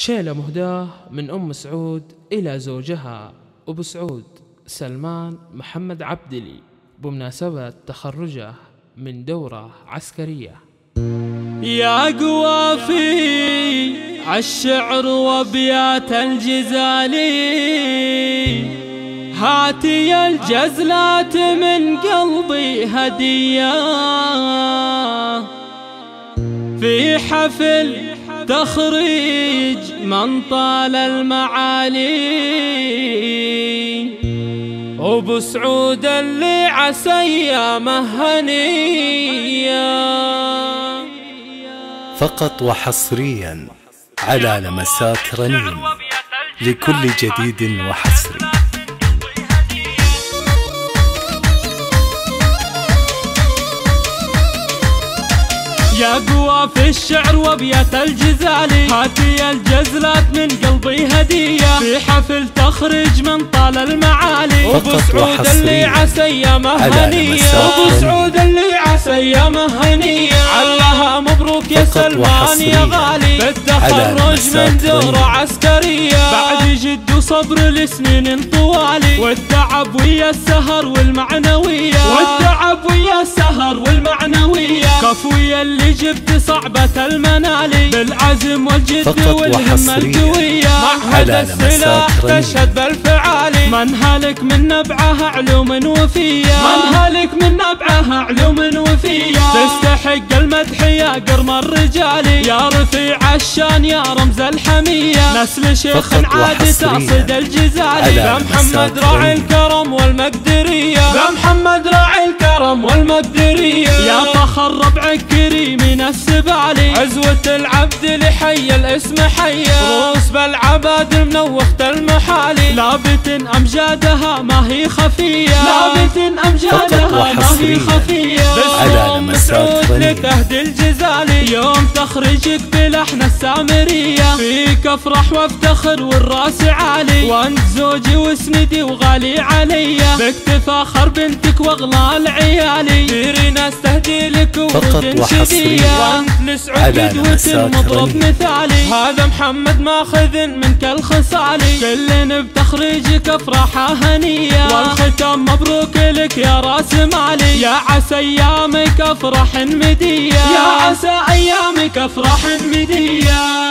شيلة مهداة من أم سعود إلى زوجها. أبو سعود سلمان محمد عبدلي بمناسبة تخرجه من دورة عسكرية. يا قوافي عالشعر وابيات الجزالي هاتي الجزلات من قلبي هدية. في حفل تخريج من طال المعالي. وابو سعود اللي عسى ايامه هنيه فقط وحصريا على لمسات رنين لكل جديد وحصري. يا في الشعر وابيات الجزالي. هاتي الجزلات من قلبي هدية. في حفل تخرج من طال المعالي. وأبو سعود اللي عسى أيامه هنية. ابو سعود اللي عسى أيامه هنية. علها مبروك يا سلمان يا غالي. بالتخرج من دورة عسكرية. بعد جد وصبر لسنين طوالي. والتعب ويا السهر والمعنوية. والتعب ويا والمعنوية كفوية اللي جبت صعبة المنالي بالعزم والجد والهمة القوية. معهد السلاح تشهد بالفعالي منهلك من نبعها علوم وفية. منهلك من نبعها علوم وفية. تستحق المدح يا قرم الرجالي يا رفيع الشان يا رمز الحمية. نسل شيخ عادي تقصد الجزالي. بمحمد راعي الكرم والمقدرية. بمحمد راعي الكرم والمقدرية. يا فخر ربعك كريم من السبالي عزوة العبد لحي الاسم حيا. روس بالعباد منوخت المحالي. لابت أمجادها ما هي خفية. لابت أمجادها ما هي خفية. على مسعود لتهدي الجزالي. يوم تخرجك بلحن السامرية. فيك افرح وافتخر والرأس عالي. وأنت زوجي وسندي وغالي علي. بك تفاخر بنتك واغلى عيالي ديري ناس تهدي لك ورود شدية وأنت لسعود قدوة المضرب مثالي. هذا محمد ماخذ منك الخصالي كلنا بتخريجك افراحه هنية والختام مبروك لك يا رأس مالي. يا عسى أيامك أفرح مدية يا عسى أيامك أفرح مدية